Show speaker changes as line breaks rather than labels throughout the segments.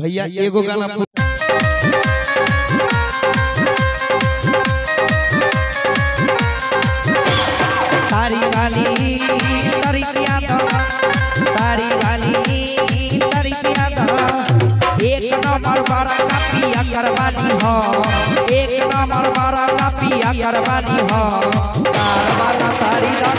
भैया एगो गाना
तारी वाली तारी पिया दो तारी वाली तारी पिया दो एक नंबर बड़ा का पिया करवानी हो एक नंबर बड़ा का पिया करवानी हो। तार वाला तारी दा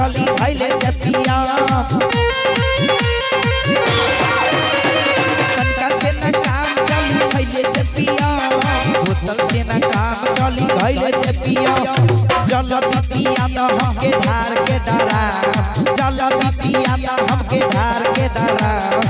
चली खैले से पिया चली चली खैले से पिया जल्दी पिया तो हमके ढार के डरा। तो ढार के डरा।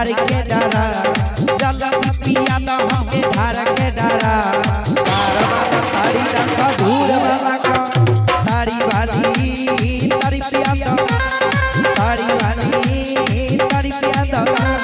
ढार के डरा जल्दी पिया तो हमके भर के डरा। तार वाला तारी दा खजूर वाला का, तारी वाली, तारी पिया तो तारी वाली, तारी पिया वाली